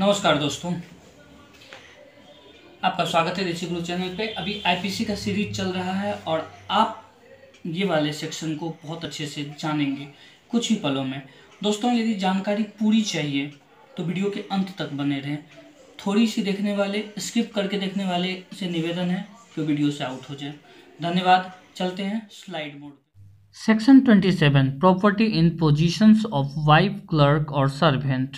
नमस्कार दोस्तों। आपका स्वागत है देसी गुरु चैनल पे। अभी आईपीसी का सीरीज़ चल रहा है और आप ये वाले सेक्शन को बहुत अच्छे से जानेंगे कुछ ही पलों में। दोस्तों, यदि जानकारी पूरी चाहिए तो वीडियो के अंत तक बने रहें। थोड़ी सी देखने वाले स्किप करके देखने वाले से निवेदन है कि वीडियो से आउट हो जाए। धन्यवाद। चलते हैं slide mode section 27 property in positions of wife clerk और सर्वेंट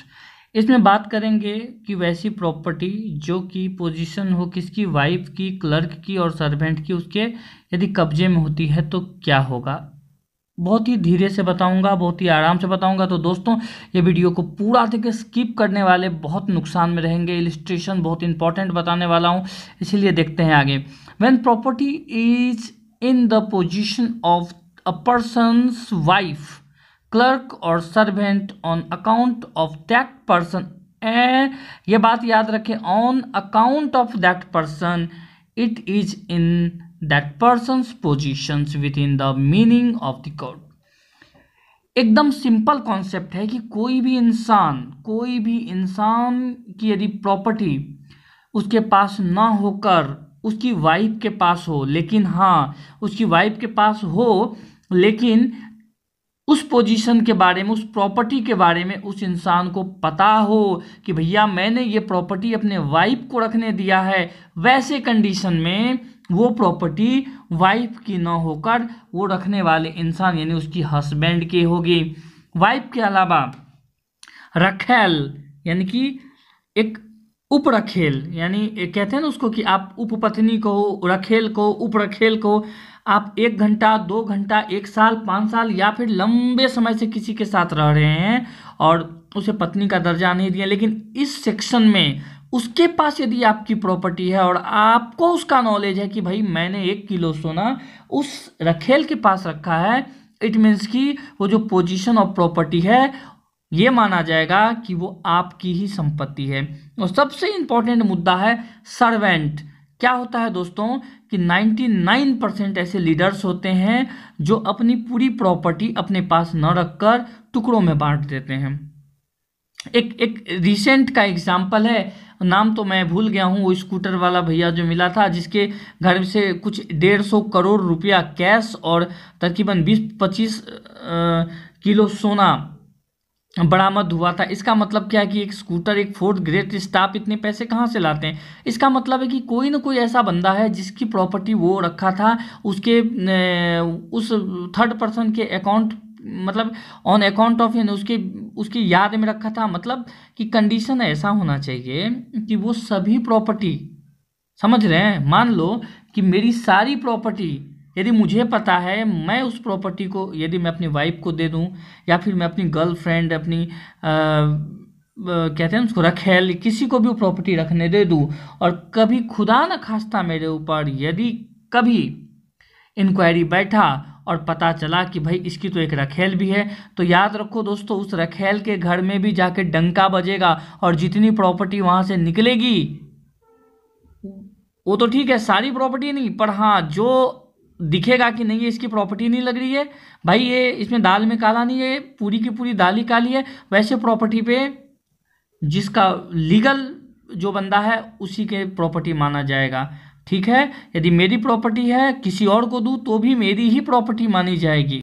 इसमें बात करेंगे कि वैसी प्रॉपर्टी जो कि पोजीशन हो किसकी वाइफ की क्लर्क की और सर्वेंट की, उसके यदि कब्जे में होती है तो क्या होगा? बहुत ही धीरे से बताऊँगा, बहुत ही आराम से बताऊँगा। तो दोस्तों, ये वीडियो को पूरा देखिए स्किप करने वाले बहुत नुकसान में रहेंगे। इलिस्ट्रेशन बहुत इंपॉर्टेंट बताने वाला हूँ, इसीलिए देखते हैं आगे। When property is in the position of a person's wife clerk और servant on account of that person ये बात याद रखें on account of that person it is in that person's positions within the meaning of the code एकदम simple concept है कि कोई भी इंसान, कोई भी इंसान की यदि प्रॉपर्टी उसके पास ना होकर, उसकी वाइफ के पास हो, लेकिन हाँ उसकी वाइफ के पास हो, लेकिन उस पोजीशन के बारे में, उस प्रॉपर्टी के बारे में उस इंसान को पता हो कि भैया मैंने ये प्रॉपर्टी अपने वाइफ को रखने दिया है, वैसे कंडीशन में वो प्रॉपर्टी वाइफ की ना होकर वो रखने वाले इंसान, यानी उसकी हस्बैंड की होगी। वाइफ के अलावा रखेल, यानी कि एक उपरखेल, यानी कहते हैं ना उसको कि आप उपपत्नी को रखेल को उपरखेल को आप एक घंटा, दो घंटा, एक साल, पाँच साल या फिर लंबे समय से किसी के साथ रह रहे हैं और उसे पत्नी का दर्जा नहीं दिया, लेकिन इस सेक्शन में उसके पास यदि आपकी प्रॉपर्टी है और आपको उसका नॉलेज है कि भाई मैंने एक किलो सोना उस रखेल के पास रखा है इट मीन्स कि वो जो पोजीशन ऑफ़ प्रॉपर्टी है, ये माना जाएगा कि वो आपकी ही संपत्ति है। और सबसे इंपॉर्टेंट मुद्दा है सर्वेंट क्या होता है दोस्तों कि 99 परसेंट ऐसे लीडर्स होते हैं जो अपनी पूरी प्रॉपर्टी अपने पास न रखकर टुकड़ों में बांट देते हैं। एक एक रिसेंट का एग्ज़ाम्पल है। नाम तो मैं भूल गया हूँ, वो स्कूटर वाला भैया जो मिला था, जिसके घर से कुछ डेढ़ सौ करोड़ रुपया कैश और तकरीबन बीस, पच्चीस किलो सोना बरामद हुआ था। इसका मतलब क्या है कि एक स्कूटर एक फोर्थ ग्रेट स्टाफ इतने पैसे कहाँ से लाते हैं? इसका मतलब है कि कोई ना कोई ऐसा बंदा है जिसकी प्रॉपर्टी वो रखा था, उसके उस थर्ड पर्सन के अकाउंट मतलब ऑन अकाउंट ऑफ़ यानी उसके, उसकी याद में रखा था। मतलब कि कंडीशन ऐसा होना चाहिए कि वो सभी प्रॉपर्टी समझ रहे हैं? मान लो कि मेरी सारी प्रॉपर्टी यदि मुझे पता है मैं उस प्रॉपर्टी को यदि मैं अपनी वाइफ को दे दूँ या फिर मैं अपनी गर्लफ्रेंड अपनी आ, कहते हैं उसको रखेल किसी को भी वो प्रॉपर्टी रखने दे दूँ और कभी खुदा न खास्ता मेरे ऊपर यदि कभी इंक्वायरी बैठा और पता चला कि भाई इसकी तो एक रखेल भी है तो याद रखो दोस्तों उस रखेल के घर में भी जाके डंका बजेगा और जितनी प्रॉपर्टी वहाँ से निकलेगी वो तो ठीक है सारी प्रॉपर्टी नहीं पर हाँ जो दिखेगा कि नहीं ये इसकी प्रॉपर्टी नहीं लग रही है। भाई, ये इसमें दाल में काला नहीं है पूरी की पूरी दाल ही काली है। वैसे प्रॉपर्टी पे जिसका लीगल जो बंदा है, उसी के प्रॉपर्टी माना जाएगा। ठीक है? यदि मेरी प्रॉपर्टी है, किसी और को दूँ तो भी मेरी ही प्रॉपर्टी मानी जाएगी।